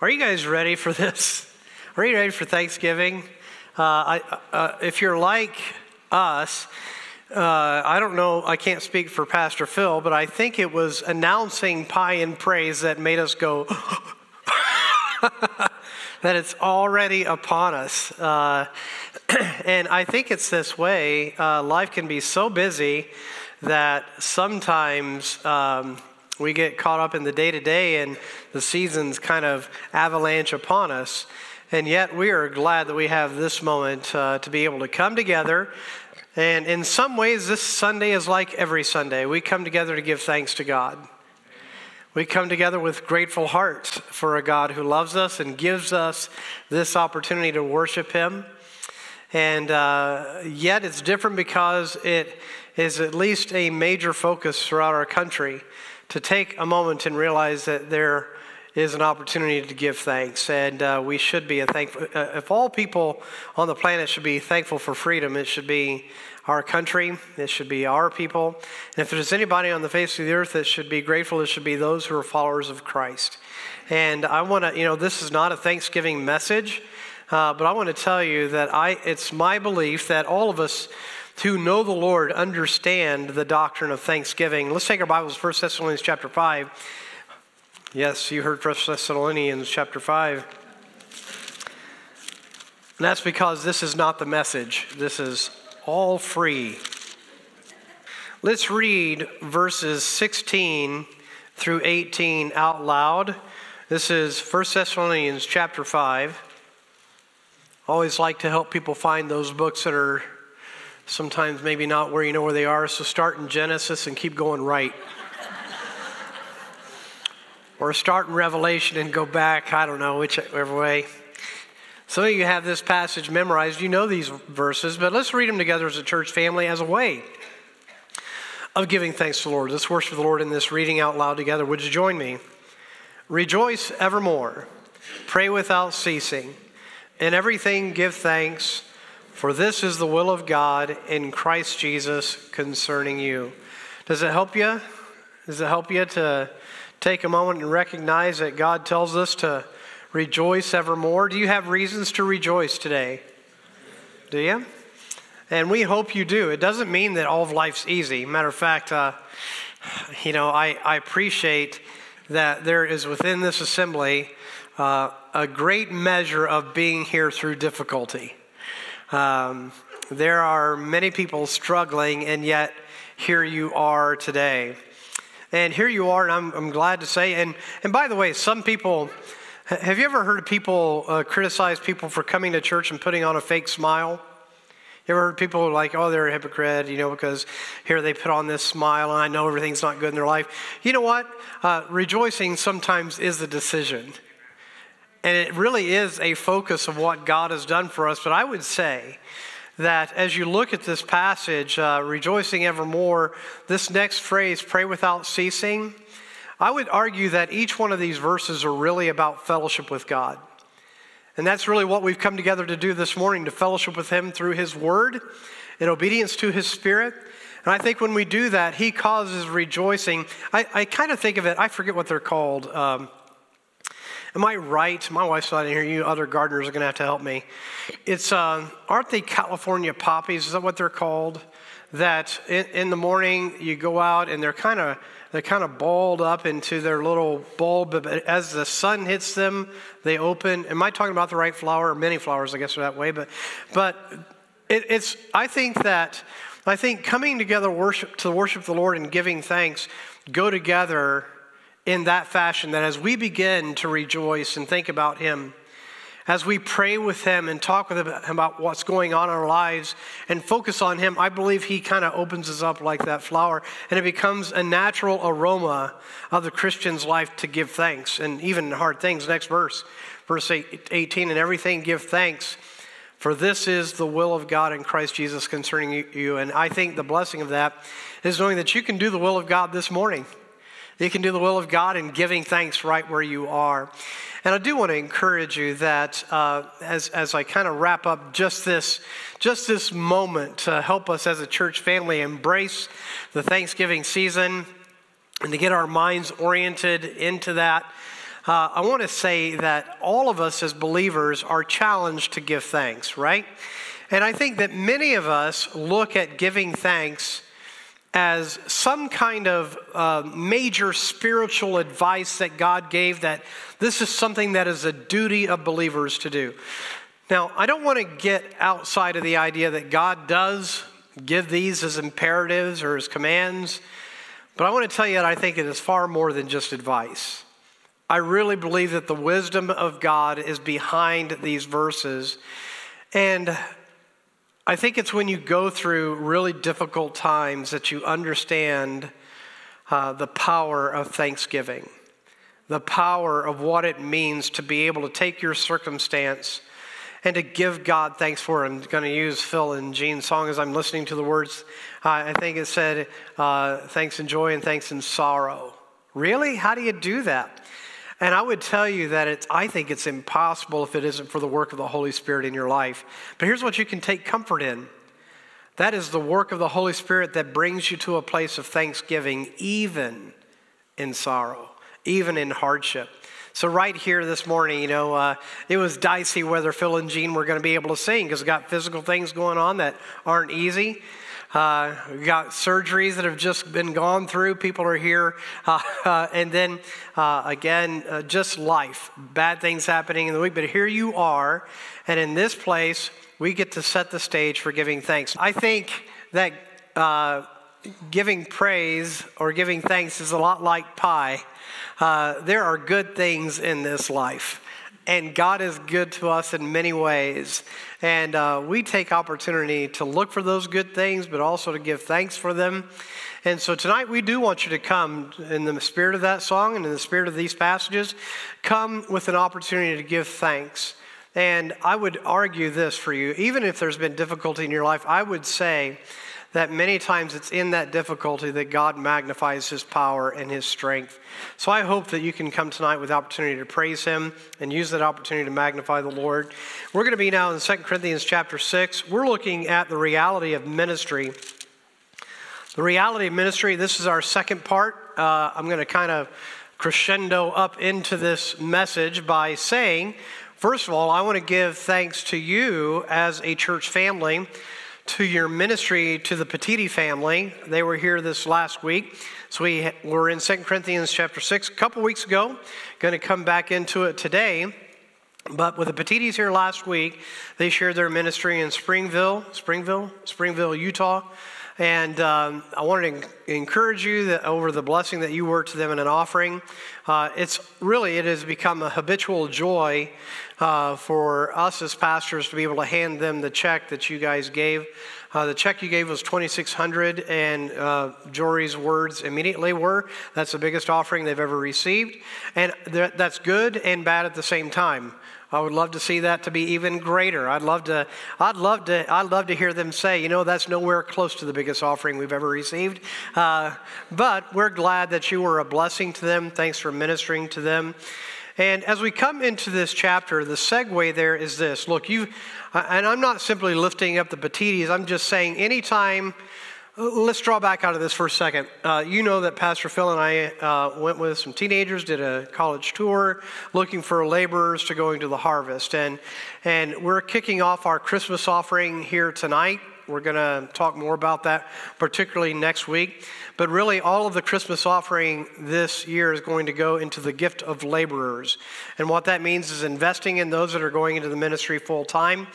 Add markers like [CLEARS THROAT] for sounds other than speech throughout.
Are you guys ready for this? Are you ready for Thanksgiving? Uh, I, uh, if you're like us, uh, I don't know, I can't speak for Pastor Phil, but I think it was announcing pie and praise that made us go, [LAUGHS] that it's already upon us. Uh, [CLEARS THROAT] and I think it's this way uh, life can be so busy that sometimes um, we get caught up in the day to day and the seasons kind of avalanche upon us. And yet we are glad that we have this moment uh, to be able to come together. And in some ways, this Sunday is like every Sunday. We come together to give thanks to God. We come together with grateful hearts for a God who loves us and gives us this opportunity to worship Him. And uh, yet, it's different because it is at least a major focus throughout our country to take a moment and realize that there is an opportunity to give thanks. And uh, we should be a thankful. Uh, if all people on the planet should be thankful for freedom, it should be our country, it should be our people. And if there's anybody on the face of the earth that should be grateful, it should be those who are followers of Christ. And I want to, you know, this is not a Thanksgiving message, uh, but I want to tell you that I, it's my belief that all of us who know the Lord understand the doctrine of thanksgiving. Let's take our Bibles, 1 Thessalonians chapter 5. Yes, you heard 1 Thessalonians chapter 5. And that's because this is not the message. This is all free. Let's read verses 16 through 18 out loud. This is 1 Thessalonians chapter 5. Always like to help people find those books that are sometimes maybe not where you know where they are. So start in Genesis and keep going right. or start in Revelation and go back, I don't know, whichever way. Some of you have this passage memorized. You know these verses, but let's read them together as a church family as a way of giving thanks to the Lord. Let's worship the Lord in this reading out loud together. Would you join me? Rejoice evermore, pray without ceasing, in everything give thanks for this is the will of God in Christ Jesus concerning you. Does it help you? Does it help you to take a moment and recognize that God tells us to rejoice evermore? Do you have reasons to rejoice today? Do you? And we hope you do. It doesn't mean that all of life's easy. Matter of fact, uh, you know, I, I appreciate that there is within this assembly uh, a great measure of being here through difficulty. Um, there are many people struggling, and yet here you are today. And here you are, and I'm, I'm glad to say. And, and by the way, some people, have you ever heard people uh, criticize people for coming to church and putting on a fake smile? You ever heard people like, oh, they're a hypocrite, you know, because here they put on this smile and I know everything's not good in their life. You know what? Uh, rejoicing sometimes is a decision. And it really is a focus of what God has done for us. But I would say that as you look at this passage, uh, rejoicing evermore, this next phrase, pray without ceasing, I would argue that each one of these verses are really about fellowship with God. And that's really what we've come together to do this morning to fellowship with Him through His Word in obedience to His Spirit. And I think when we do that, He causes rejoicing. I, I kind of think of it, I forget what they're called. Um, Am I right? My wife's not in here. You other gardeners are going to have to help me. It's uh, aren't they California poppies? Is that what they're called? That in, in the morning you go out and they're kind of they're kind of balled up into their little bulb, but as the sun hits them, they open. Am I talking about the right flower? Many flowers, I guess, are that way. But but it, it's I think that I think coming together worship to worship the Lord and giving thanks go together in that fashion that as we begin to rejoice and think about Him, as we pray with Him and talk with Him about what's going on in our lives and focus on Him, I believe He kind of opens us up like that flower and it becomes a natural aroma of the Christian's life to give thanks and even hard things. Next verse, verse 18, and everything give thanks. For this is the will of God in Christ Jesus concerning you. And I think the blessing of that is knowing that you can do the will of God this morning. You can do the will of God in giving thanks right where you are. And I do want to encourage you that uh, as, as I kind of wrap up just this, just this moment to help us as a church family embrace the Thanksgiving season and to get our minds oriented into that. uh, I want to say that all of us as believers are challenged to give thanks, right? And I think that many of us look at giving thanks as some kind of uh, major spiritual advice that God gave that this is something that is a duty of believers to do. Now, I don't want to get outside of the idea that God does give these as imperatives or as commands, but I want to tell you that I think it is far more than just advice. I really believe that the wisdom of God is behind these verses. And I think it's when you go through really difficult times that you understand uh, the power of thanksgiving, the power of what it means to be able to take your circumstance and to give God thanks for it. I'm going to use Phil and Jean's song as I'm listening to the words. Uh, I think it said, uh, thanks in joy and thanks in sorrow. Really? How do you do that? And I would tell you that it's, I think it's impossible if it isn't for the work of the Holy Spirit in your life. But here's what you can take comfort in that is the work of the Holy Spirit that brings you to a place of thanksgiving, even in sorrow, even in hardship. So, right here this morning, you know, uh, it was dicey whether Phil and Jean were going to be able to sing because we got physical things going on that aren't easy. Uh, got surgeries that have just been gone through. People are here. Uh, [LAUGHS] uh, and then uh, again, uh, just life, bad things happening in the week. But here you are. And in this place, we get to set the stage for giving thanks. I think that uh, giving praise or giving thanks is a lot like pie. there are good things in this life and God is good to us in many ways. And uh, we take opportunity to look for those good things, but also to give thanks for them. And so tonight we do want you to come in the spirit of that song and in the spirit of these passages, come with an opportunity to give thanks. And I would argue this for you, even if there's been difficulty in your life, I would say that many times it's in that difficulty that God magnifies his power and his strength. So I hope that you can come tonight with opportunity to praise him and use that opportunity to magnify the Lord. We're going to be now in 2 Corinthians chapter 6. We're looking at the reality of ministry. The reality of ministry, this is our second part. Uh, I'm going to kind of crescendo up into this message by saying, first of all, I want to give thanks to you as a church family to your ministry to the Petiti family. They were here this last week. So we were in 2 Corinthians chapter 6 a couple weeks ago. Going to come back into it today. But with the Petitis here last week, they shared their ministry in Springville, Springville, Springville, Utah. And um, I wanted to encourage you that over the blessing that you were to them in an offering. Uh, it's really, it has become a habitual joy uh, for us as pastors to be able to hand them the check that you guys gave. Uh, the check you gave was 2600 and uh, Jory's words immediately were, that's the biggest offering they've ever received. And th- that's good and bad at the same time. I would love to see that to be even greater. I'd love to, I'd love to, I'd love to hear them say, you know, that's nowhere close to the biggest offering we've ever received. Uh, but we're glad that you were a blessing to them. Thanks for ministering to them. And as we come into this chapter, the segue there is this. Look, you, and I'm not simply lifting up the Petitis. I'm just saying, anytime Let's draw back out of this for a second. Uh, you know that Pastor Phil and I uh, went with some teenagers, did a college tour, looking for laborers to go into the harvest, and and we're kicking off our Christmas offering here tonight. We're going to talk more about that, particularly next week. But really, all of the Christmas offering this year is going to go into the gift of laborers, and what that means is investing in those that are going into the ministry full time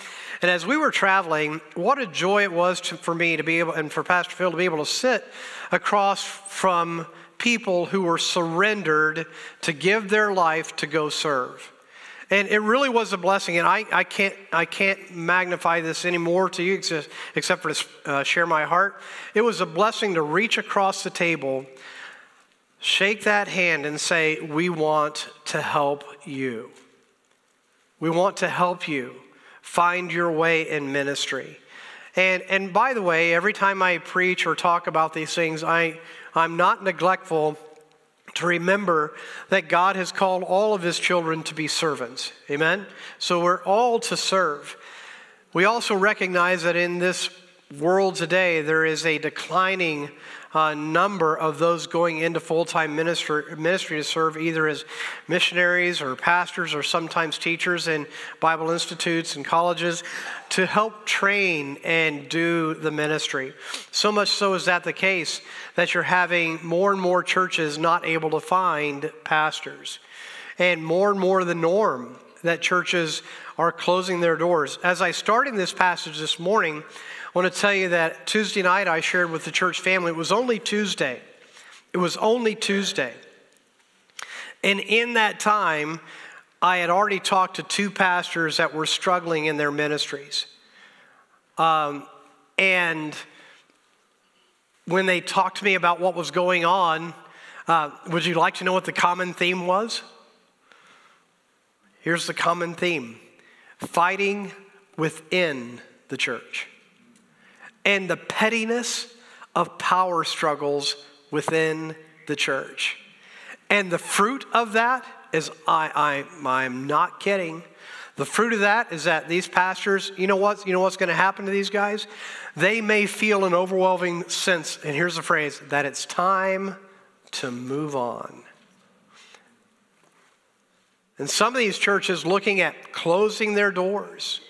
and as we were traveling, what a joy it was to, for me to be able, and for Pastor Phil to be able to sit across from people who were surrendered to give their life to go serve. And it really was a blessing. And I, I, can't, I can't magnify this anymore to you except, except for to uh, share my heart. It was a blessing to reach across the table, shake that hand, and say, We want to help you. We want to help you find your way in ministry. And, and by the way, every time I preach or talk about these things, I, I'm not neglectful to remember that God has called all of his children to be servants. Amen? So we're all to serve. We also recognize that in this world today, there is a declining uh, number of those going into full time ministry, ministry to serve either as missionaries or pastors or sometimes teachers in Bible institutes and colleges to help train and do the ministry. So much so is that the case that you're having more and more churches not able to find pastors, and more and more the norm that churches are closing their doors. As I start in this passage this morning, I want to tell you that Tuesday night I shared with the church family, it was only Tuesday. It was only Tuesday. And in that time, I had already talked to two pastors that were struggling in their ministries. Um, and when they talked to me about what was going on, uh, would you like to know what the common theme was? Here's the common theme fighting within the church and the pettiness of power struggles within the church. And the fruit of that is, I, I, I'm not kidding. The fruit of that is that these pastors, you know what? You know what's going to happen to these guys? They may feel an overwhelming sense, and here's the phrase, that it's time to move on. And some of these churches looking at closing their doors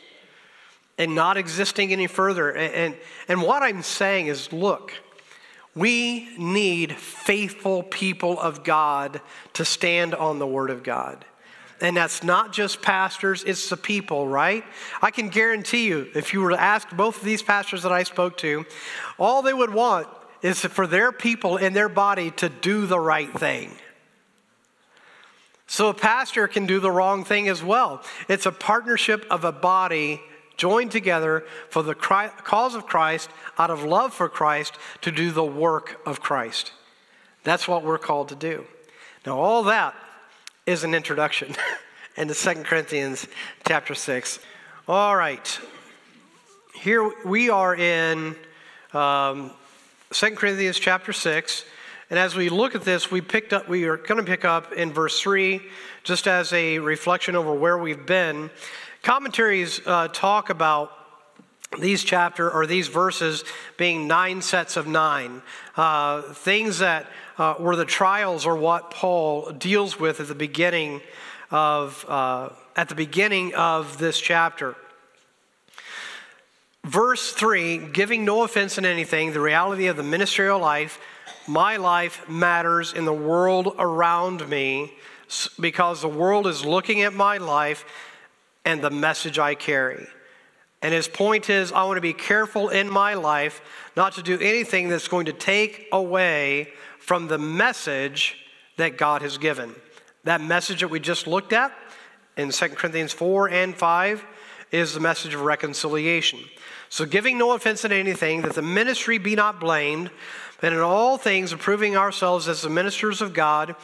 and not existing any further. And, and, and what I'm saying is look, we need faithful people of God to stand on the Word of God. And that's not just pastors, it's the people, right? I can guarantee you, if you were to ask both of these pastors that I spoke to, all they would want is for their people and their body to do the right thing. So a pastor can do the wrong thing as well. It's a partnership of a body joined together for the cause of Christ, out of love for Christ, to do the work of Christ. That's what we're called to do. Now, all that is an introduction [LAUGHS] into 2 Corinthians chapter 6. All right. Here we are in um, 2 Corinthians chapter 6. And as we look at this, we picked up, we are going to pick up in verse 3, just as a reflection over where we've been. Commentaries uh, talk about these chapter or these verses being nine sets of nine. Uh, things that uh, were the trials or what paul deals with at the beginning of uh, at the beginning of this chapter. Verse 3 giving no offense in anything the reality of the ministerial life my life matters in the world around me because the world is looking at my life and the message I carry. And his point is I want to be careful in my life not to do anything that's going to take away from the message that God has given. That message that we just looked at in 2 Corinthians 4 and 5 is the message of reconciliation. So, giving no offense in anything, that the ministry be not blamed, but in all things approving ourselves as the ministers of God,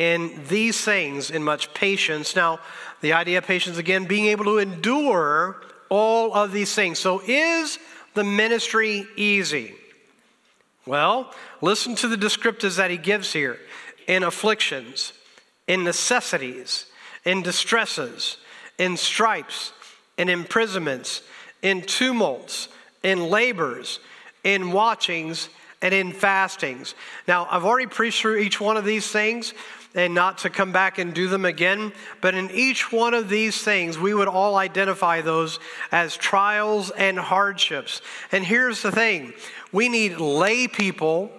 in these things in much patience. Now, the idea of patience again, being able to endure all of these things. So, is the ministry easy? Well, listen to the descriptives that he gives here in afflictions, in necessities, in distresses, in stripes, in imprisonments, in tumults, in labors, in watchings, and in fastings. Now, I've already preached through each one of these things, and not to come back and do them again. But in each one of these things, we would all identify those as trials and hardships. And here's the thing we need lay people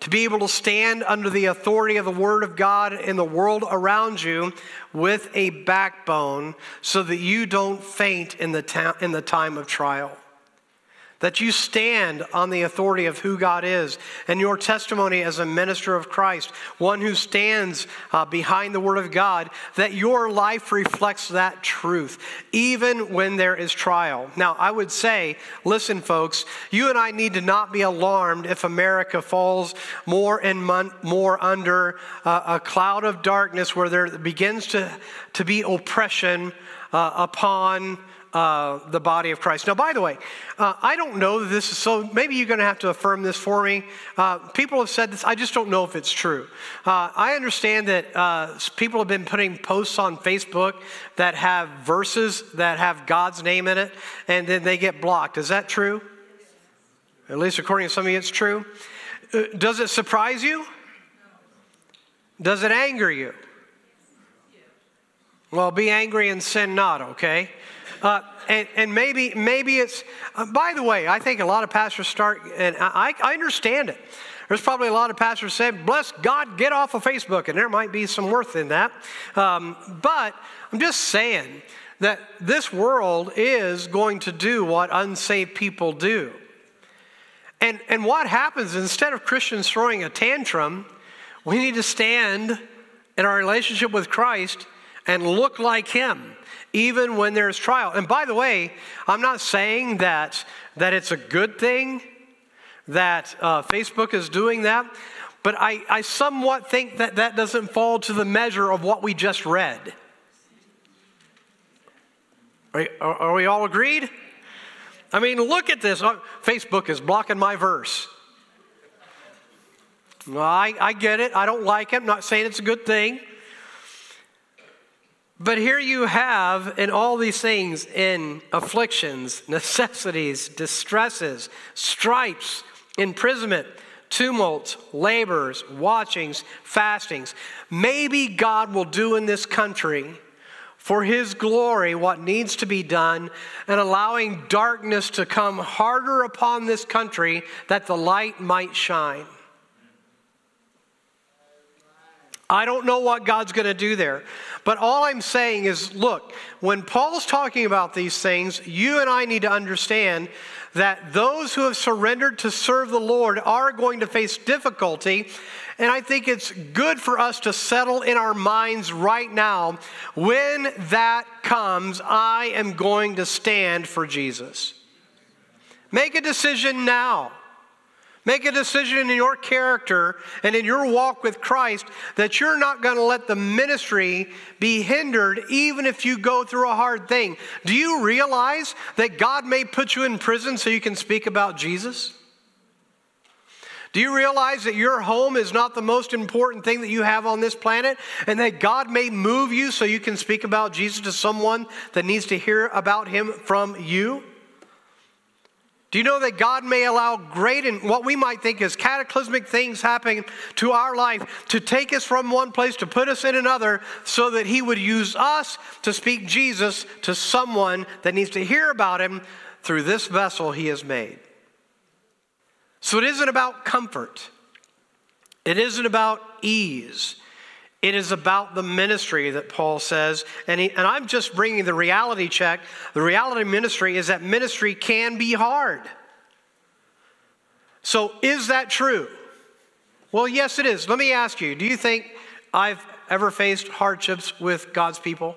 to be able to stand under the authority of the Word of God in the world around you with a backbone so that you don't faint in the, ta- in the time of trial that you stand on the authority of who God is and your testimony as a minister of Christ, one who stands uh, behind the Word of God, that your life reflects that truth, even when there is trial. Now, I would say, listen, folks, you and I need to not be alarmed if America falls more and more under uh, a cloud of darkness where there begins to, to be oppression uh, upon uh, the body of Christ. Now, by the way, uh, I don't know that this is so. Maybe you're going to have to affirm this for me. Uh, people have said this. I just don't know if it's true. Uh, I understand that uh, people have been putting posts on Facebook that have verses that have God's name in it, and then they get blocked. Is that true? At least according to some of you, it's true. Uh, does it surprise you? Does it anger you? Well, be angry and sin not, okay? Uh, and, and maybe maybe it's. Uh, by the way, I think a lot of pastors start, and I, I understand it. There's probably a lot of pastors saying, "Bless God, get off of Facebook," and there might be some worth in that. Um, but I'm just saying that this world is going to do what unsaved people do. And, and what happens instead of Christians throwing a tantrum, we need to stand in our relationship with Christ and look like Him, even when there's trial. And by the way, I'm not saying that, that it's a good thing that uh, Facebook is doing that, but I, I somewhat think that that doesn't fall to the measure of what we just read. Are, are we all agreed? I mean, look at this. Uh, Facebook is blocking my verse. I, I get it. I don't like it. I'm not saying it's a good thing. But here you have in all these things in afflictions, [LAUGHS] necessities, distresses, stripes, imprisonment, tumults, labors, watchings, fastings. Maybe God will do in this country for his glory what needs to be done and allowing darkness to come harder upon this country that the light might shine. I don't know what God's going to do there. But all I'm saying is look, when Paul's talking about these things, you and I need to understand that those who have surrendered to serve the Lord are going to face difficulty and I think it's good for us to settle in our minds right now when that comes, I am going to stand for Jesus. Make a decision now. Make a decision in your character and in your walk with Christ that you're not going to let the ministry be hindered even if you go through a hard thing. Do you realize that God may put you in prison so you can speak about Jesus? Do you realize that your home is not the most important thing that you have on this planet and that God may move you so you can speak about Jesus to someone that needs to hear about him from you? Do you know that God may allow great and what we might think is cataclysmic things happening to our life to take us from one place to put us in another so that He would use us to speak Jesus to someone that needs to hear about Him through this vessel He has made? So it isn't about comfort, it isn't about ease. It is about the ministry that Paul says. And, he, and I'm just bringing the reality check. The reality of ministry is that ministry can be hard. So, is that true? Well, yes, it is. Let me ask you do you think I've ever faced hardships with God's people?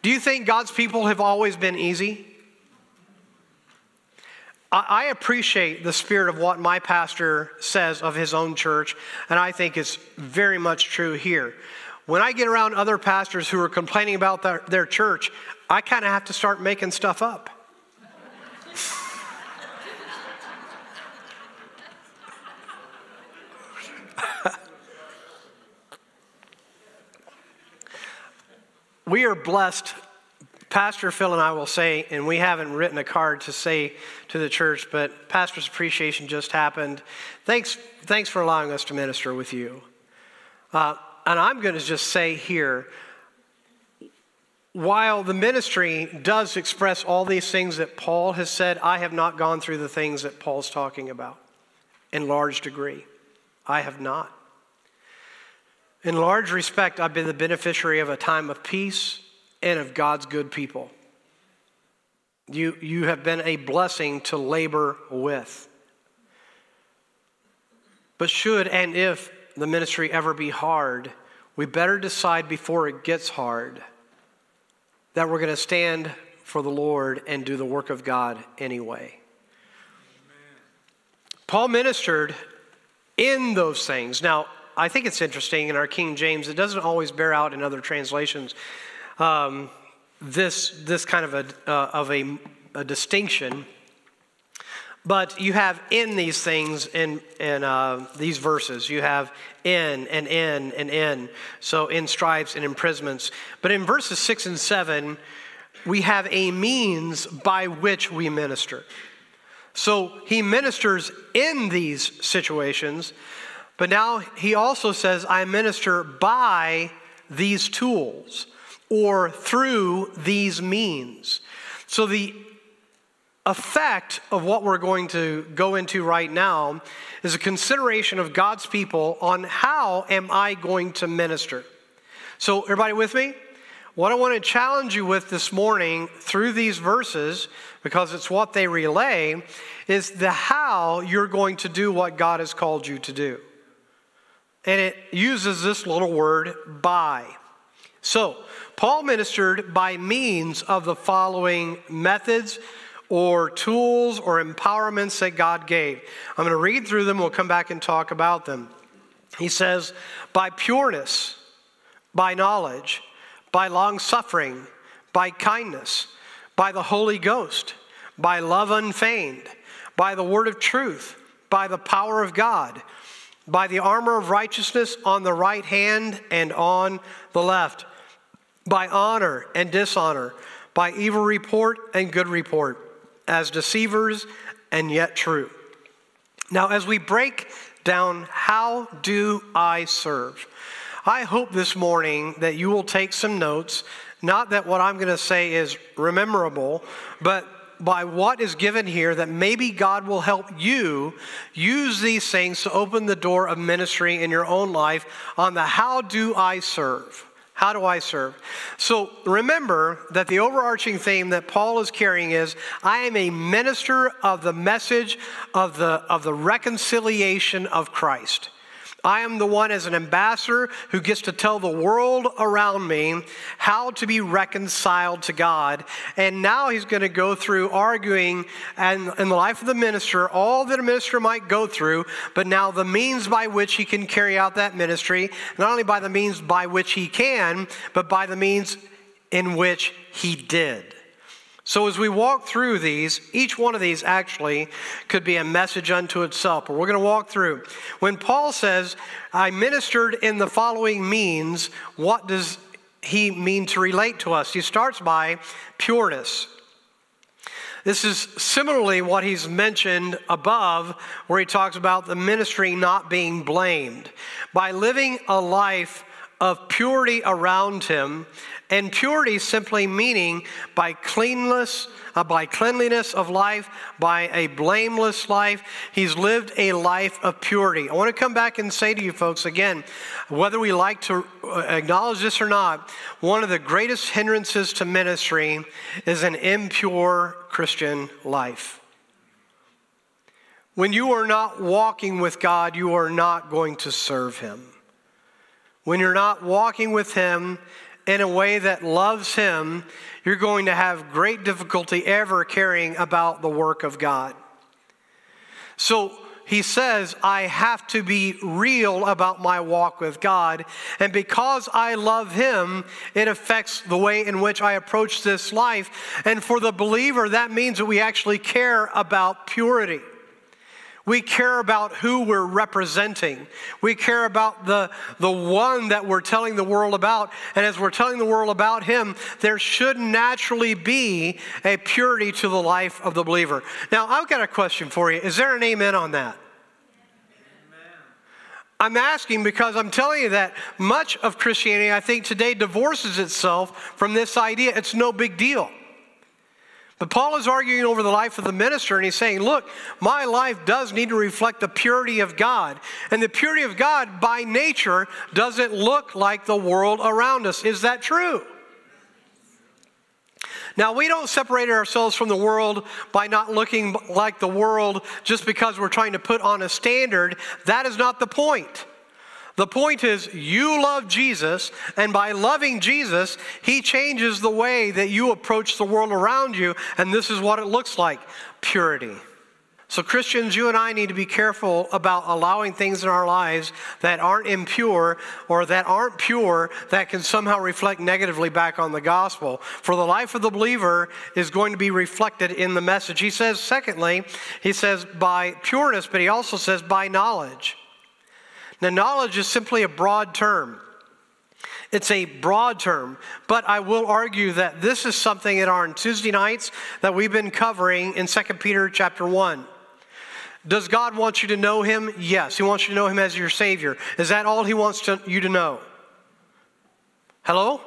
Do you think God's people have always been easy? I appreciate the spirit of what my pastor says of his own church, and I think it's very much true here. When I get around other pastors who are complaining about their, their church, I kind of have to start making stuff up. [LAUGHS] we are blessed Pastor Phil and I will say, and we haven't written a card to say to the church, but Pastor's Appreciation just happened. Thanks, thanks for allowing us to minister with you. Uh, and I'm going to just say here, while the ministry does express all these things that Paul has said, I have not gone through the things that Paul's talking about in large degree. I have not. In large respect, I've been the beneficiary of a time of peace and of God's good people. You, you have been a blessing to labor with. But should and if the ministry ever be hard, we better decide before it gets hard that we're going to stand for the Lord and do the work of God anyway. Amen. Paul ministered in those things. Now, I think it's interesting in our King James, it doesn't always bear out in other translations um, this, this kind of, a, uh, of a, a, distinction. But you have in these things in, in uh, these verses, you have in and in and in. So in stripes and imprisonments. But in verses six and seven, we have a means by which we minister. So he ministers in these situations, but now he also says, I minister by these tools or through these means. So the effect of what we're going to go into right now is a consideration of God's people on how am I going to minister. So, everybody with me? What I want to challenge you with this morning through these verses, because it's what they relay, is the how you're going to do what God has called you to do. And it uses this little word, by. So, Paul ministered by means of the following methods or tools or empowerments that God gave. I'm going to read through them, we'll come back and talk about them. He says, by pureness, by knowledge, by long suffering, by kindness, by the Holy Ghost, by love unfeigned, by the word of truth, by the power of God, by the armor of righteousness on the right hand and on the left, by honor and dishonor, by evil report and good report, as deceivers and yet true. Now, as we break down, how do I serve? I hope this morning that you will take some notes. Not that what I'm going to say is rememberable, but by what is given here that maybe God will help you use these things to open the door of ministry in your own life on the how do I serve. How do I serve? So remember that the overarching theme that Paul is carrying is I am a minister of the message of the, of the reconciliation of Christ. I am the one as an ambassador who gets to tell the world around me how to be reconciled to God. And now he's going to go through arguing and in the life of the minister, all that a minister might go through, but now the means by which he can carry out that ministry, not only by the means by which he can, but by the means in which he did. So, as we walk through these, each one of these actually could be a message unto itself. But we're going to walk through. When Paul says, I ministered in the following means, what does he mean to relate to us? He starts by pureness. This is similarly what he's mentioned above, where he talks about the ministry not being blamed. By living a life of purity around him and purity simply meaning by cleanliness, uh, by cleanliness of life, by a blameless life. He's lived a life of purity. I want to come back and say to you folks again, whether we like to uh, acknowledge this or not, one of the greatest hindrances to ministry is an impure Christian life. When you are not walking with God, you are not going to serve Him. When you're not walking with Him, in a way that loves Him, you're going to have great difficulty ever caring about the work of God. So he says, I have to be real about my walk with God. And because I love Him, it affects the way in which I approach this life. And for the believer, that means that we actually care about purity. We care about who we're representing. We care about the, the one that we're telling the world about. And as we're telling the world about him, there should naturally be a purity to the life of the believer. Now, I've got a question for you. Is there an amen on that? I'm asking because I'm telling you that much of Christianity, I think, today divorces itself from this idea. It's no big deal. But Paul is arguing over the life of the minister, and he's saying, Look, my life does need to reflect the purity of God. And the purity of God, by nature, doesn't look like the world around us. Is that true? Now, we don't separate ourselves from the world by not looking like the world just because we're trying to put on a standard. That is not the point. The point is, you love Jesus, and by loving Jesus, He changes the way that you approach the world around you, and this is what it looks like purity. So, Christians, you and I need to be careful about allowing things in our lives that aren't impure or that aren't pure that can somehow reflect negatively back on the gospel. For the life of the believer is going to be reflected in the message. He says, secondly, he says by pureness, but he also says by knowledge. Now, knowledge is simply a broad term. It's a broad term, but I will argue that this is something in our Tuesday nights that we've been covering in 2 Peter chapter 1. Does God want you to know him? Yes. He wants you to know him as your Savior. Is that all he wants to, you to know? Hello?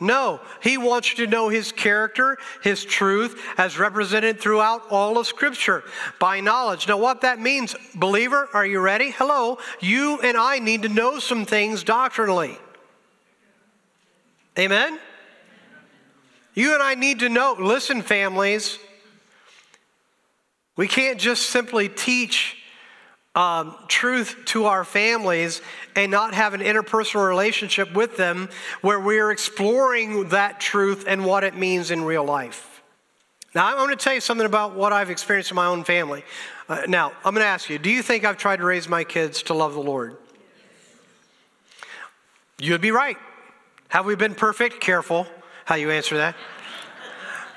No, he wants you to know his character, his truth, as represented throughout all of Scripture by knowledge. Now, what that means, believer, are you ready? Hello, you and I need to know some things doctrinally. Amen? You and I need to know, listen, families, we can't just simply teach um, truth to our families and not have an interpersonal relationship with them where we're exploring that truth and what it means in real life. Now, I'm going to tell you something about what I've experienced in my own family. Uh, now, I'm going to ask you do you think I've tried to raise my kids to love the Lord? You'd be right. Have we been perfect? Careful how you answer that.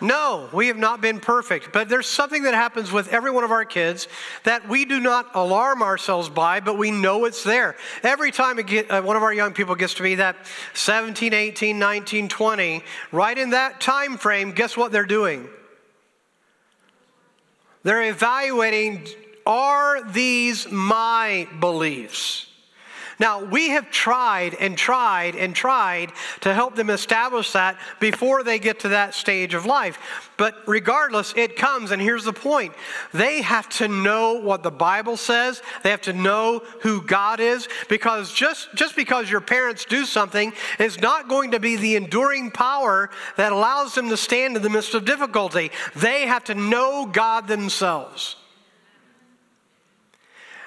No, we have not been perfect, but there's something that happens with every one of our kids that we do not alarm ourselves by, but we know it's there. Every time get, uh, one of our young people gets to be that 17, 18, 19, 20, right in that time frame, guess what they're doing? They're evaluating are these my beliefs? Now, we have tried and tried and tried to help them establish that before they get to that stage of life. But regardless, it comes, and here's the point they have to know what the Bible says, they have to know who God is, because just, just because your parents do something is not going to be the enduring power that allows them to stand in the midst of difficulty. They have to know God themselves.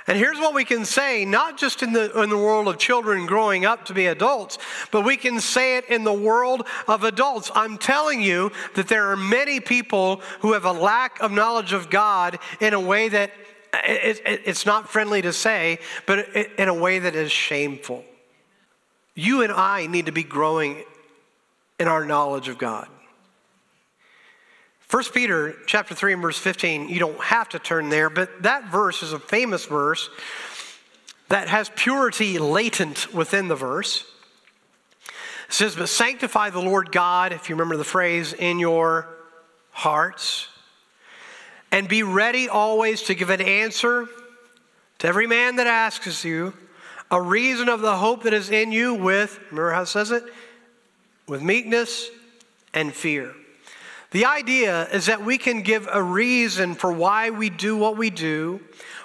And here's what we can say, not just in the, in the world of children growing up to be adults, but we can say it in the world of adults. I'm telling you that there are many people who have a lack of knowledge of God in a way that it, it, it's not friendly to say, but it, in a way that is shameful. You and I need to be growing in our knowledge of God. 1 Peter chapter 3 and verse 15, you don't have to turn there, but that verse is a famous verse that has purity latent within the verse. It says, But sanctify the Lord God, if you remember the phrase, in your hearts, and be ready always to give an answer to every man that asks you a reason of the hope that is in you with, remember how it says it? With meekness and fear. The idea is that we can give a reason for why we do what we do,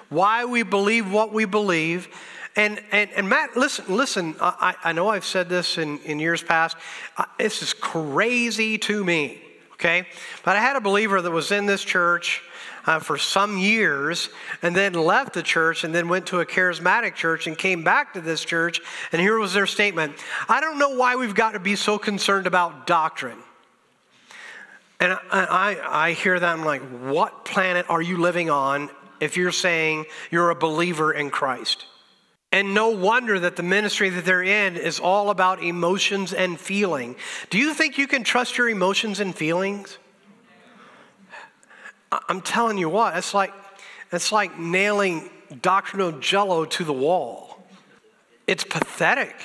why we believe what we believe. And, and, and Matt, listen, listen, I, I know I've said this in, in years past. this is crazy to me, okay? But I had a believer that was in this church uh, for some years and then left the church and then went to a charismatic church and came back to this church. And here was their statement I don't know why we've got to be so concerned about doctrine. And I, I, hear that, I'm like, what planet are you living on if you're saying you're a believer in Christ? And no wonder that the ministry that they're in is all about emotions and feeling. Do you think you can trust your emotions and feelings? I'm telling you what, it's like, it's like nailing doctrinal jello to the wall. It's pathetic.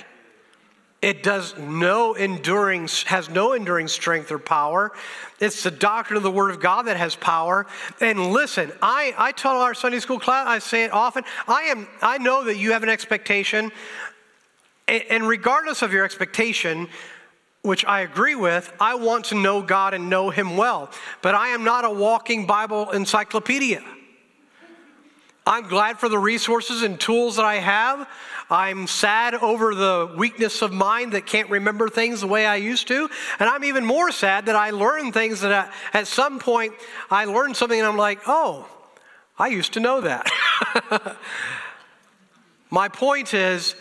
It does no enduring, has no enduring strength or power. It's the doctrine of the Word of God that has power. And listen, I, I tell our Sunday school class, I say it often, I am I know that you have an expectation, and, and regardless of your expectation, which I agree with, I want to know God and know Him well. But I am not a walking Bible encyclopedia. I'm glad for the resources and tools that I have. I'm sad over the weakness of mind that can't remember things the way I used to. And I'm even more sad that I learn things that I, at some point I learned something and I'm like, oh, I used to know that. [LAUGHS] My point is,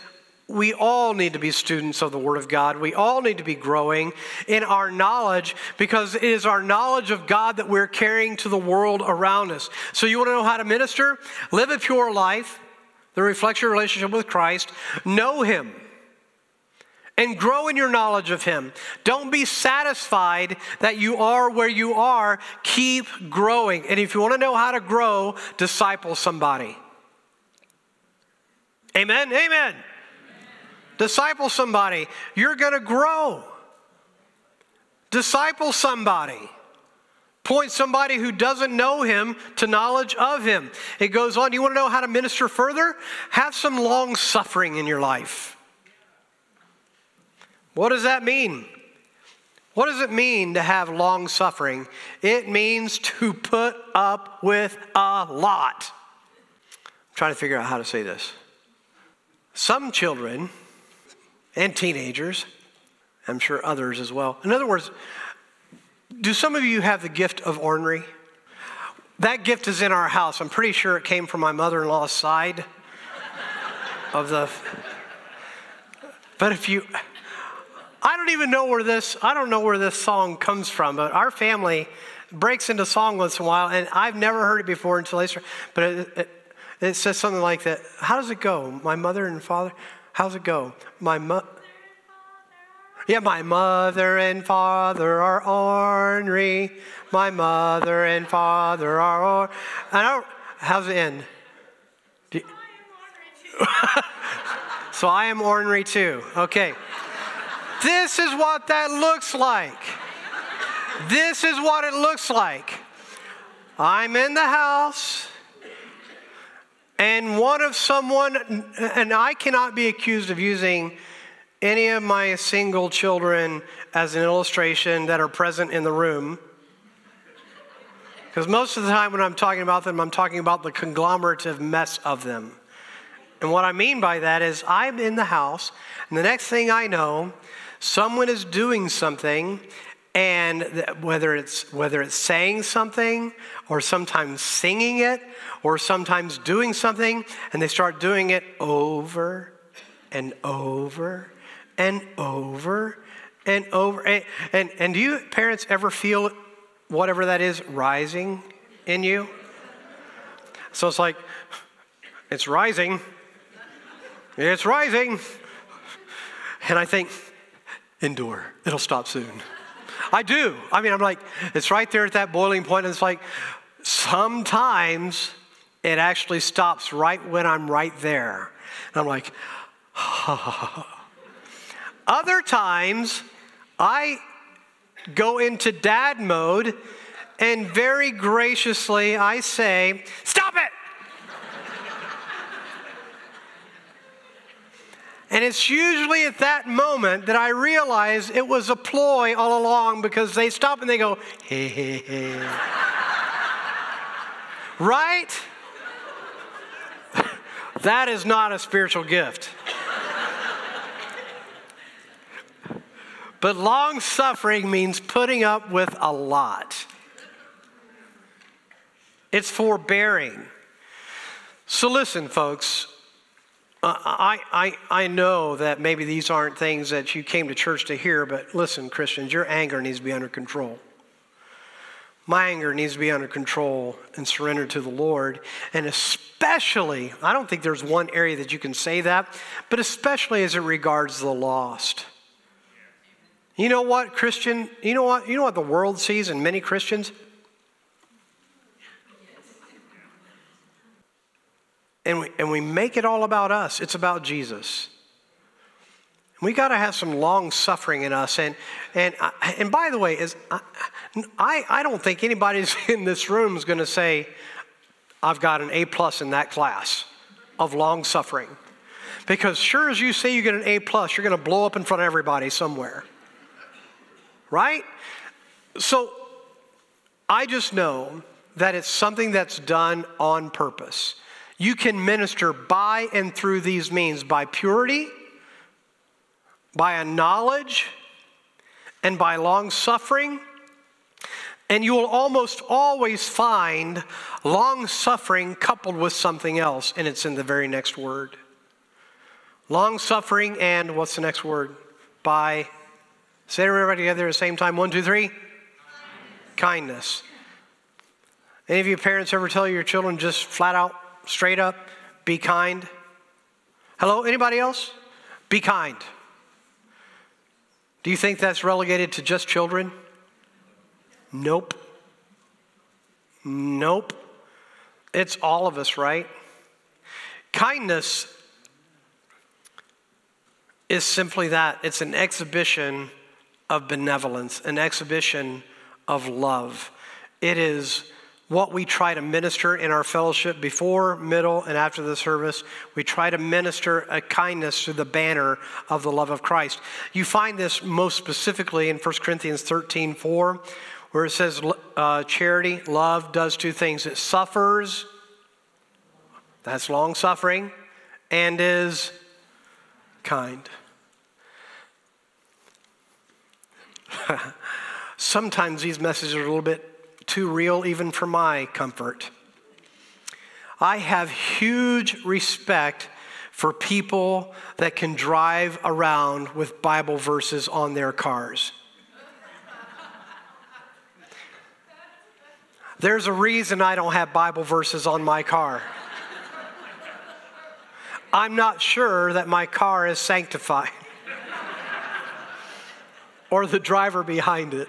we all need to be students of the Word of God. We all need to be growing in our knowledge because it is our knowledge of God that we're carrying to the world around us. So, you want to know how to minister? Live a pure life that reflects your relationship with Christ. Know Him and grow in your knowledge of Him. Don't be satisfied that you are where you are. Keep growing. And if you want to know how to grow, disciple somebody. Amen? Amen. Disciple somebody. You're going to grow. Disciple somebody. Point somebody who doesn't know him to knowledge of him. It goes on. You want to know how to minister further? Have some long suffering in your life. What does that mean? What does it mean to have long suffering? It means to put up with a lot. I'm trying to figure out how to say this. Some children and teenagers, I'm sure others as well. In other words, do some of you have the gift of ornery? That gift is in our house. I'm pretty sure it came from my mother in law's side [LAUGHS] of the. But if you, I don't even know where this, I don't know where this song comes from, but our family breaks into song once in a while, and I've never heard it before until started. But it, it, it says something like that. How does it go? My mother and father? How's it go? My mother. Yeah, my mother and father are ornery. My mother and father are or. I don't. How's it end? You... [LAUGHS] so I am ornery too. Okay. This is what that looks like. This is what it looks like. I'm in the house, and one of someone, and I cannot be accused of using any of my single children as an illustration that are present in the room. Because most of the time when I'm talking about them, I'm talking about the conglomerative mess of them. And what I mean by that is I'm in the house, and the next thing I know, someone is doing something and whether it's whether it's saying something or sometimes singing it or sometimes doing something and they start doing it over and over and over and over and, and, and do you parents ever feel whatever that is rising in you so it's like it's rising it's rising and i think endure. It'll stop soon. I do. I mean, I'm like, it's right there at that boiling point, and it's like, sometimes it actually stops right when I'm right there. And I'm like, [LAUGHS] Other times, I go into dad mode, and very graciously I say, Stop it! And it's usually at that moment that I realize it was a ploy all along because they stop and they go, hey, hey, hey. right? [LAUGHS] that is not a spiritual gift. but long suffering means putting up with a lot, it's forbearing. So, listen, folks, I, I, I know that maybe these aren't things that you came to church to hear, but listen, Christians, your anger needs to be under control. My anger needs to be under control and surrendered to the Lord. And especially, I don't think there's one area that you can say that, but especially as it regards the lost. You know what, Christian? You know what? You know what the world sees in many Christians? And we, and we make it all about us. It's about Jesus. We got to have some long suffering in us. And, and, and by the way, is, I, I don't think anybody [LAUGHS] in this room is going to say, I've got an A plus in that class of long suffering. Because sure as you say you get an A plus, you're going to blow up in front of everybody somewhere. Right? So I just know that it's something that's done on purpose. You can minister by and through these means by purity, by a knowledge, and by long suffering. And you will almost always find long suffering coupled with something else, and it's in the very next word. Long suffering and what's the next word? By, say it everybody together at the same time. One, two, three. Kindness. Kindness. Any of you parents ever tell your children just flat out, straight up, be kind. Hello, anybody else? Be kind. Do you think that's relegated to just children? Nope. Nope. It's all of us, right? Kindness is simply that it's an exhibition of benevolence, an exhibition of love. It is what we try to minister in our fellowship before, middle, and after the service. We try to minister a kindness through the banner of the love of Christ. You find this most specifically in 1 Corinthians 13 4, where it says, uh, Charity, love does two things it suffers, that's long suffering, and is kind. [LAUGHS] Sometimes these messages are a little bit too real even for my comfort. I have huge respect for people that can drive around with Bible verses on their cars. There's a reason I don't have Bible verses on my car. I'm not sure that my car is sanctified [LAUGHS] or the driver behind it.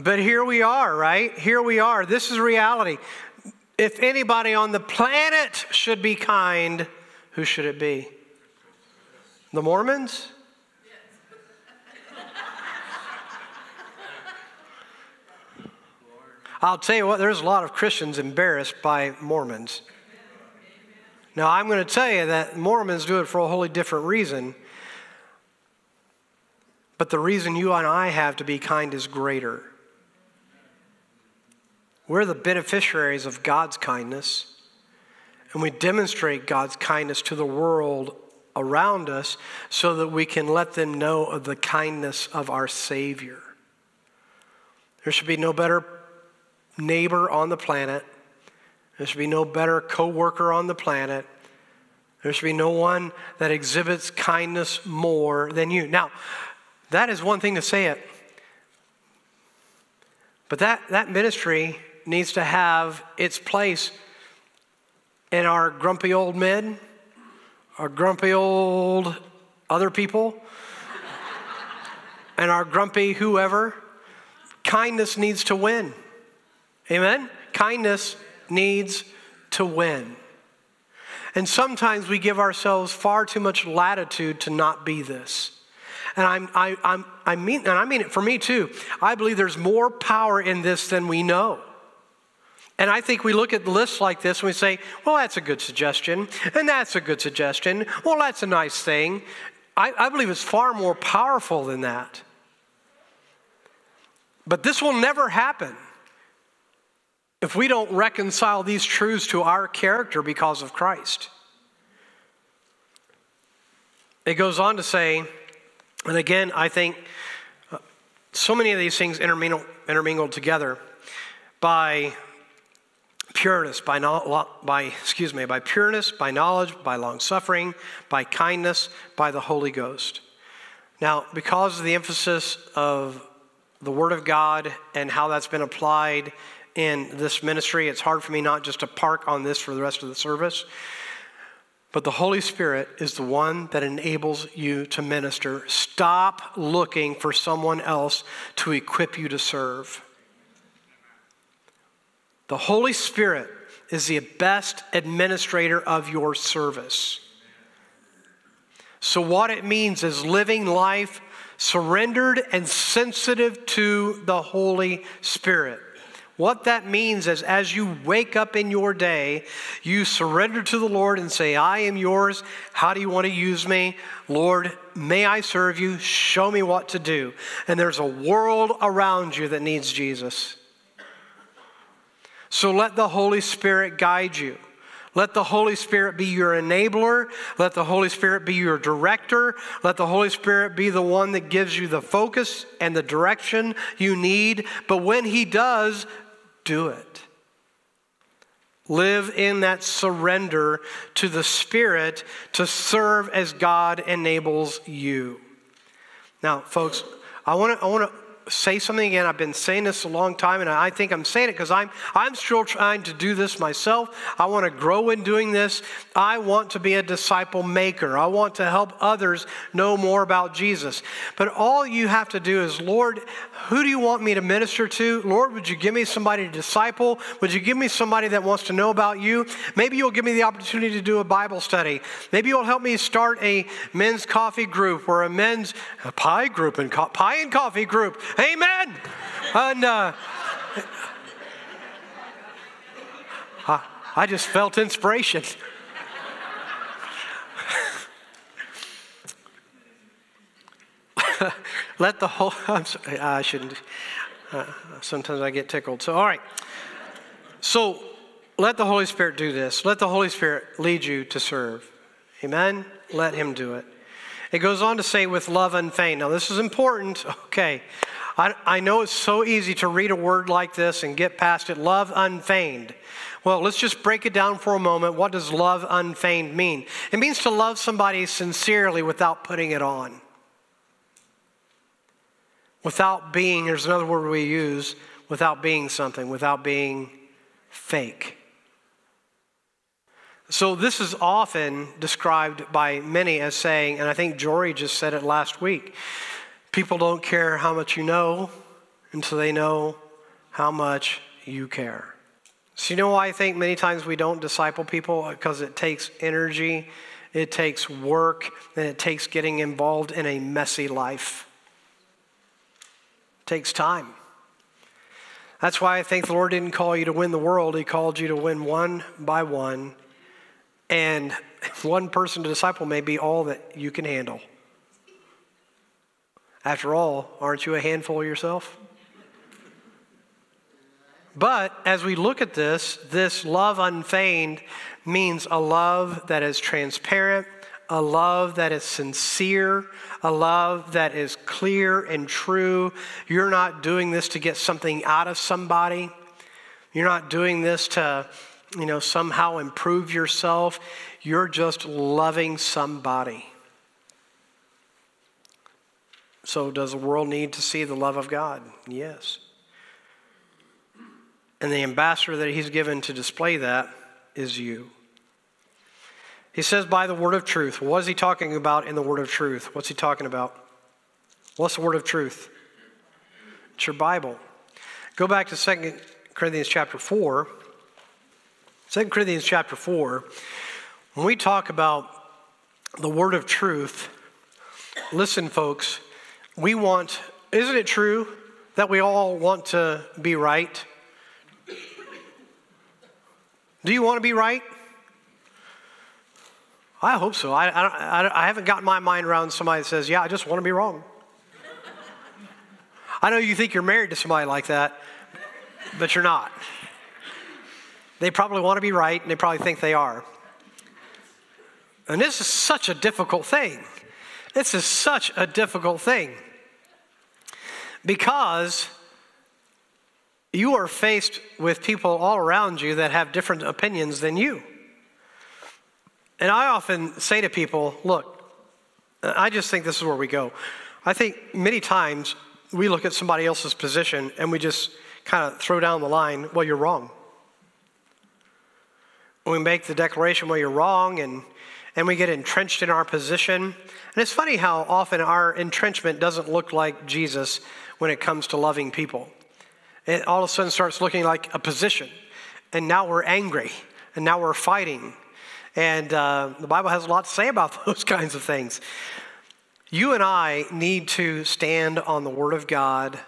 But here we are, right? Here we are. This is reality. If anybody on the planet should be kind, who should it be? The Mormons? I'll tell you what, there's a lot of Christians embarrassed by Mormons. Now, I'm going to tell you that Mormons do it for a wholly different reason. But the reason you and I have to be kind is greater. We're the beneficiaries of God's kindness, and we demonstrate God's kindness to the world around us so that we can let them know of the kindness of our Savior. There should be no better neighbor on the planet. There should be no better coworker on the planet. There should be no one that exhibits kindness more than you. Now, that is one thing to say it. But that, that ministry needs to have its place in our grumpy old men, our grumpy old other people, [LAUGHS] and our grumpy whoever. Kindness needs to win. Amen? Kindness needs to win. And sometimes we give ourselves far too much latitude to not be this. And I'm, I, I'm, I mean, and I mean it for me too. I believe there's more power in this than we know. And I think we look at lists like this and we say, well, that's a good suggestion, and that's a good suggestion. Well, that's a nice thing. I, I believe it's far more powerful than that. But this will never happen if we don't reconcile these truths to our character because of Christ. It goes on to say, and again, I think uh, so many of these things intermingle, intermingled together by pureness, by, no, by, excuse me, by pureness, by knowledge, by long suffering, by kindness, by the Holy Ghost. Now, because of the emphasis of the Word of God and how that's been applied in this ministry, it's hard for me not just to park on this for the rest of the service. But the Holy Spirit is the one that enables you to minister. Stop looking for someone else to equip you to serve. The Holy Spirit is the best administrator of your service. So, what it means is living life surrendered and sensitive to the Holy Spirit. What that means is as you wake up in your day, you surrender to the Lord and say, I am yours. How do you want to use me? Lord, may I serve you? Show me what to do. And there's a world around you that needs Jesus. So let the Holy Spirit guide you. Let the Holy Spirit be your enabler. Let the Holy Spirit be your director. Let the Holy Spirit be the one that gives you the focus and the direction you need. But when He does, do it. Live in that surrender to the Spirit to serve as God enables you. Now, folks, I want to I say something again. I've been saying this a long time, and I think I'm saying it because I'm, I'm still trying to do this myself. I want to grow in doing this. I want to be a disciple maker. I want to help others know more about Jesus. But all you have to do is, Lord, who do you want me to minister to? Lord, would you give me somebody to disciple? Would you give me somebody that wants to know about you? Maybe you'll give me the opportunity to do a Bible study. Maybe you'll help me start a men's coffee group or a men's a pie group and co- pie and coffee group. Amen. And uh, I, I just felt inspiration. [LAUGHS] Let the whole, I'm sorry, I shouldn't, uh, sometimes I get tickled. So, all right. So, let the Holy Spirit do this. Let the Holy Spirit lead you to serve. Amen? Let Him do it. It goes on to say, with love unfeigned. Now, this is important. [LAUGHS] Okay. I, I know it's so easy to read a word like this and get past it. Love unfeigned. Well, let's just break it down for a moment. What does love unfeigned mean? It means to love somebody sincerely without putting it on. Without being, there's another word we use, without being something, without being fake. So, this is often described by many as saying, and I think Jory just said it last week people don't care how much you know until they know how much you care. So, you know why I think many times we don't disciple people? Because it takes energy, it takes work, and it takes getting involved in a messy life. It takes time. That's why I think the Lord didn't call you to win the world, He called you to win one by one and [LAUGHS] one person to disciple may be all that you can handle. After all, aren't you a handful yourself? But as we look at this, this love unfeigned means a love that is transparent, a love that is sincere, a love that is clear and true. You're not doing this to get something out of somebody. You're not doing this to you know, somehow improve yourself. You're just loving somebody. So, does the world need to see the love of God? Yes. And the ambassador that he's given to display that is you. He says, by the word of truth. What is he talking about in the word of truth? What's he talking about? What's the word of truth? It's your Bible. Go back to 2 Corinthians chapter 4. 2 Corinthians chapter 4, when we talk about the word of truth, listen, folks, we want, isn't it true that we all want to be right? Do you want to be right? I hope so. I, I, I haven't gotten my mind around somebody that says, Yeah, I just want to be wrong. I know you think you're married to somebody like that, but you're not. They probably want to be right, and they probably think they are. And this is such a difficult thing. This is such a difficult thing. Because you are faced with people all around you that have different opinions than you. And I often say to people, look, I just think this is where we go. I think many times we look at somebody else's position and we just kind of throw down the line, well, you're wrong we make the declaration, well, you're wrong, and, and we get entrenched in our position. And it's funny how often our entrenchment doesn't look like Jesus when it comes to loving people. It all of a sudden starts looking like a position. And now we're angry, and now we're fighting. And uh, the Bible has a lot to say about [LAUGHS] those kinds of things. You and I need to stand on the Word of God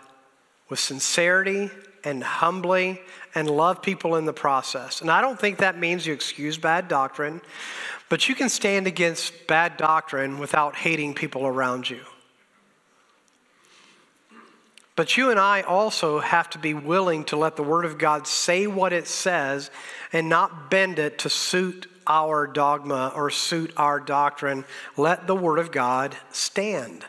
with sincerity and humbly and love people in the process. And I don't think that means you excuse bad doctrine, but you can stand against bad doctrine without hating people around you. But you and I also have to be willing to let the Word of God say what it says and not bend it to suit our dogma or suit our doctrine. Let the Word of God stand.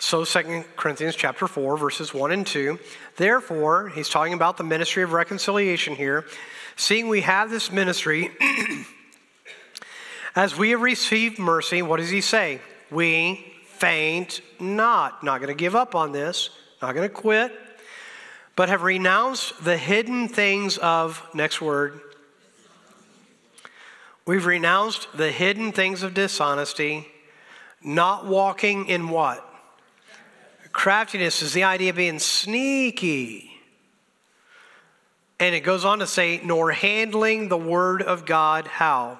So 2 Corinthians chapter 4 verses 1 and 2. Therefore, he's talking about the ministry of reconciliation here. Seeing we have this ministry [CLEARS THROAT] as we have received mercy, what does he say? We faint not. Not going to give up on this, not going to quit, but have renounced the hidden things of, next word, we've renounced the hidden things of dishonesty, not walking in what? Craftiness is the idea of being sneaky. And it goes on to say, nor handling the word of God, how?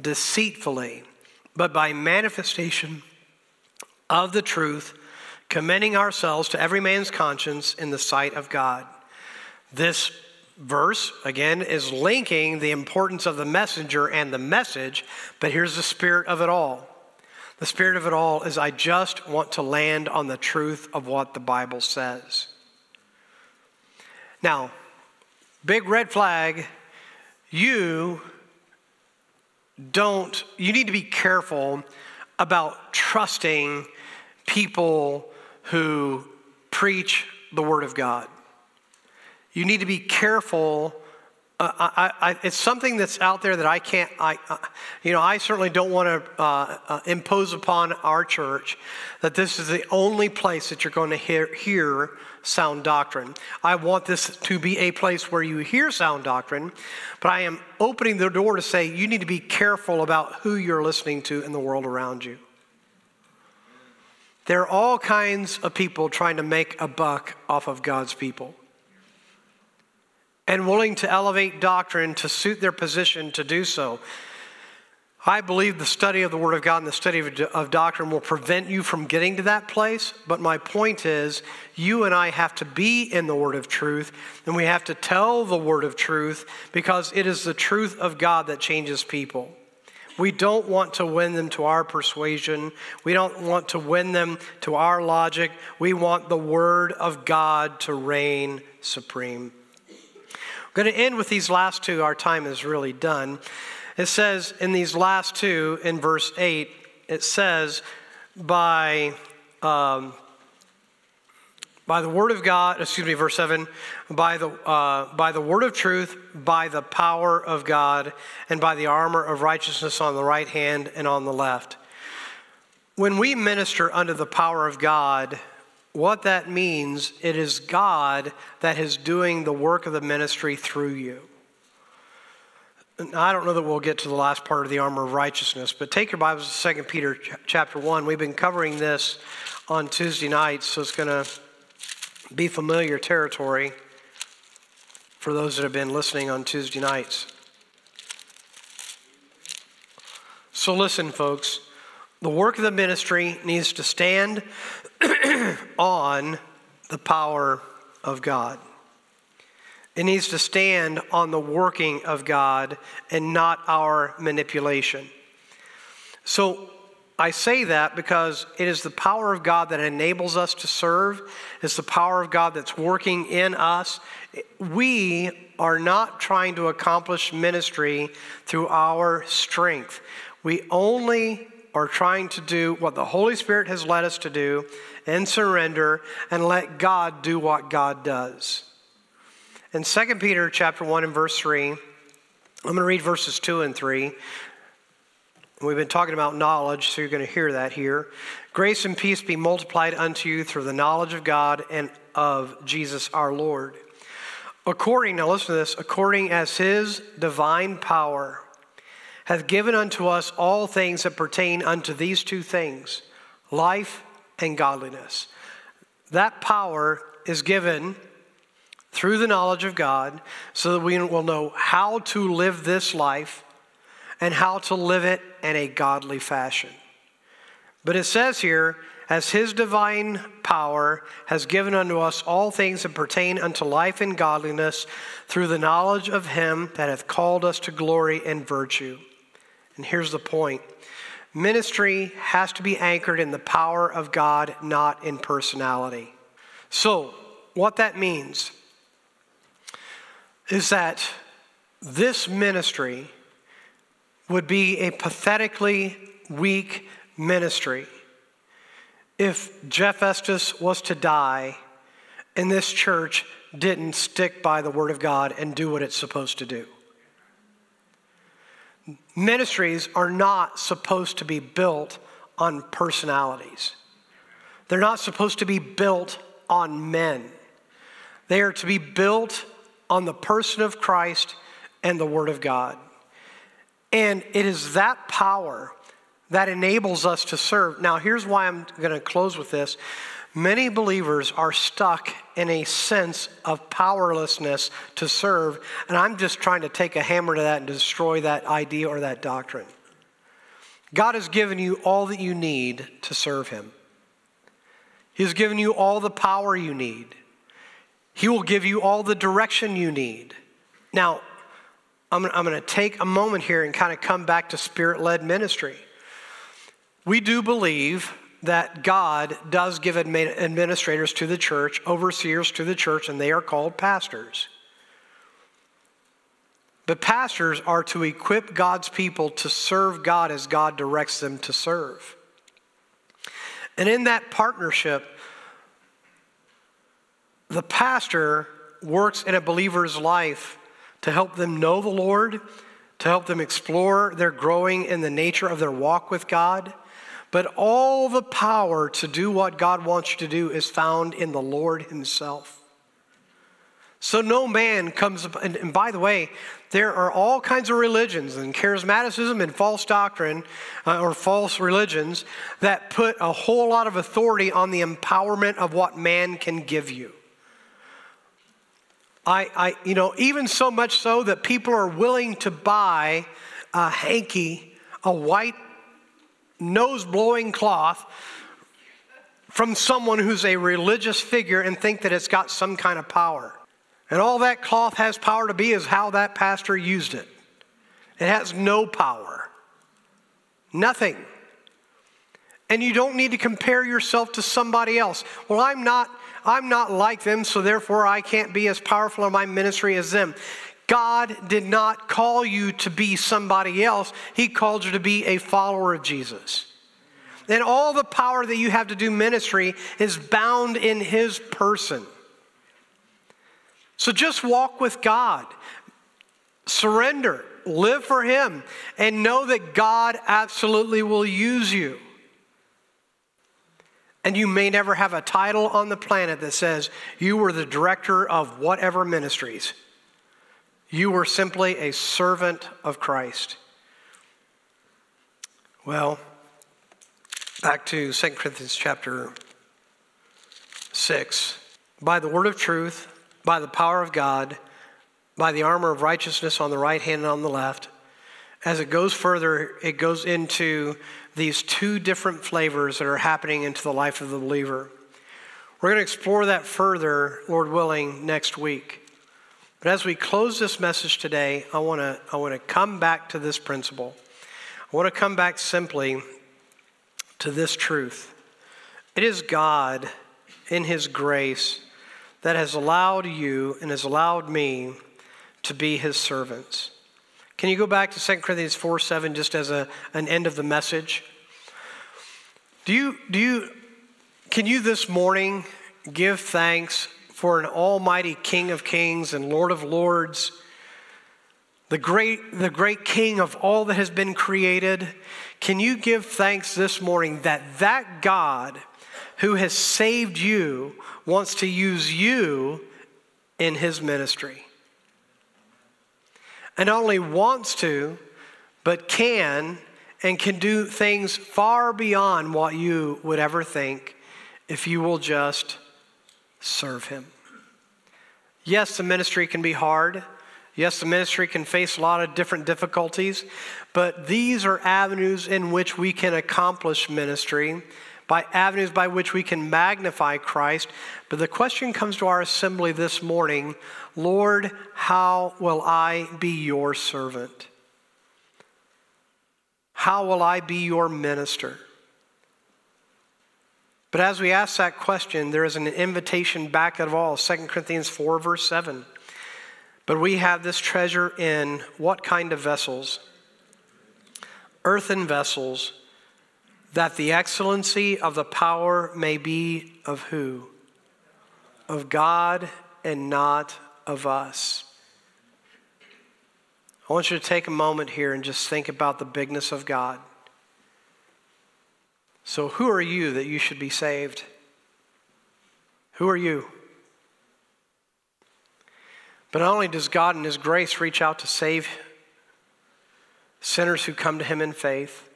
Deceitfully, but by manifestation of the truth, commending ourselves to every man's conscience in the sight of God. This verse, again, is linking the importance of the messenger and the message, but here's the spirit of it all. The spirit of it all is I just want to land on the truth of what the Bible says. Now, big red flag, you don't, you need to be careful about trusting people who preach the Word of God. You need to be careful. I, I, it's something that's out there that I can't, I, uh, you know, I certainly don't want to uh, uh, impose upon our church that this is the only place that you're going to hear, hear sound doctrine. I want this to be a place where you hear sound doctrine, but I am opening the door to say you need to be careful about who you're listening to in the world around you. There are all kinds of people trying to make a buck off of God's people and willing to elevate doctrine to suit their position to do so. I believe the study of the Word of God and the study of, doctrine will prevent you from getting to that place. But my point is, you and I have to be in the Word of truth, and we have to tell the Word of truth because it is the truth of God that changes people. We don't want to win them to our persuasion. We don't want to win them to our logic. We want the Word of God to reign supreme. I'm going to end with these last two. Our time is really done. It says in these last two, in verse 8, it says, by. Um, by the word of God, excuse me, verse 7, by the, uh, by the word of truth, by the power of God, and by the armor of righteousness on the right hand and on the left. When we minister under the power of God, what that means, it is God that is doing the work of the ministry through you. I don't know that we'll get to the last part of the armor of righteousness, but take your Bibles to 2 Peter chapter 1. We've been covering this on Tuesday nights, so it's going to be familiar territory for those that have been listening on Tuesday nights. So, listen, folks. The work of the ministry needs to stand [CLEARS THROAT] on the power of God. It needs to stand on the working of God and not our manipulation. So, I say that because it is the power of God that enables us to serve. It's the power of God that's working in us. We are not trying to accomplish ministry through our strength. We only are trying to do what the Holy Spirit has led us to do and surrender and let God do what God does. In 2 Peter chapter 1 and verse 3, I'm going to read verses 2 and 3. We've been talking about knowledge, so you're going to hear that here. Grace and peace be multiplied unto you through the knowledge of God and of Jesus our Lord. According, now listen to this, according as his divine power hath given unto us all things that pertain unto these two things life and godliness. That power is given through the knowledge of God so that we will know how to live this life and how to live it in a godly fashion. But it says here, as his divine power has given unto us all things that pertain unto life and godliness through the knowledge of him that hath called us to glory and virtue. And here's the point ministry has to be anchored in the power of God, not in personality. So, what that means is that this ministry would be a pathetically weak ministry if Jeff Estes was to die and this church didn't stick by the Word of God and do what it's supposed to do. Ministries are not supposed to be built on personalities. They're not supposed to be built on men. They are to be built on the person of Christ and the Word of God. And it is that power that enables us to serve. Now, here's why I'm going to close with this. Many believers are stuck in a sense of powerlessness to serve, and I'm just trying to take a hammer to that and destroy that idea or that doctrine. God has given you all that you need to serve Him. He has given you all the power you need. He will give you all the direction you need. Now, I'm, I'm going to take a moment here and kind of come back to spirit led ministry. We do believe that God does give administrators to the church, overseers to the church, and they are called pastors. But pastors are to equip God's people to serve God as God directs them to serve. And in that partnership, the pastor works in a believer's life to help them know the Lord, to help them explore their growing in the nature of their walk with God. But all the power to do what God wants you to do is found in the Lord Himself. So no man comes, and, and, by the way, there are all kinds of religions and charismaticism and false doctrine uh, or false religions that put a whole lot of authority on the empowerment of what man can give you. I, I you know, even so much so that people are willing to buy a hanky, a white nose blowing cloth from someone who's a religious figure and think that it's got some kind of power. And all that cloth has power to be is how that pastor used it. It has no power, nothing. And you don't need to compare yourself to somebody else. Well, I'm not. I'm not like them, so therefore I can't be as powerful in my ministry as them. God did not call you to be somebody else, He called you to be a follower of Jesus. And all the power that you have to do ministry is bound in His person. So just walk with God, surrender, live for Him, and know that God absolutely will use you. And you may never have a title on the planet that says you were the director of whatever ministries. You were simply a servant of Christ. Well, back to 2 Corinthians chapter 6. By the word of truth, by the power of God, by the armor of righteousness on the right hand and on the left. As it goes further, it goes into these two different flavors that are happening into the life of the believer. We're going to explore that further, Lord willing, next week. But as we close this message today, I want to I want to come back to this principle. I want to come back simply to this truth. It is God in his grace that has allowed you and has allowed me to be his servants. Can you go back to 2 Corinthians 4 7 just as a, an end of the message? Do you, do you, can you this morning give thanks for an almighty King of kings and Lord of lords, the great, the great King of all that has been created? Can you give thanks this morning that that God who has saved you wants to use you in his ministry. And not only wants to, but can and can do things far beyond what you would ever think if you will just serve him. Yes, the ministry can be hard. Yes, the ministry can face a lot of different difficulties, but these are avenues in which we can accomplish ministry by avenues by which we can magnify Christ. But the question comes to our assembly this morning Lord, how will I be your servant? How will I be your minister? But as we ask that question, there is an invitation back of all 2 Corinthians 4, verse 7. But we have this treasure in what kind of vessels? Earthen vessels that the excellency of the power may be of who? Of God and not of us. I want you to take a moment here and just think about the bigness of God. So, who are you that you should be saved? Who are you? But not only does God in His grace reach out to save sinners who come to Him in faith,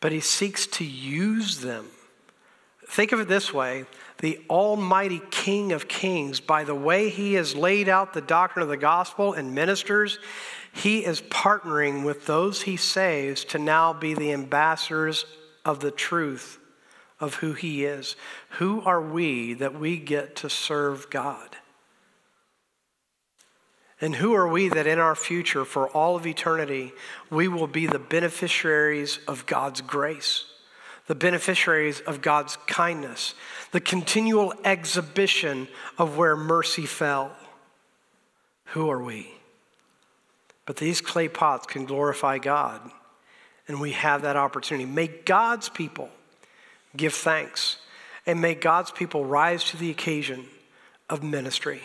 but He seeks to use them. Think of it this way the Almighty King of Kings, by the way He has laid out the doctrine of the gospel and ministers, He is partnering with those He saves to now be the ambassadors of the truth of who He is. Who are we that we get to serve God? And who are we that in our future, for all of eternity, we will be the beneficiaries of God's grace, the beneficiaries of God's kindness, the continual exhibition of where mercy fell? Who are we? But these clay pots can glorify God, and we have that opportunity. May God's people give thanks, and may God's people rise to the occasion of ministry.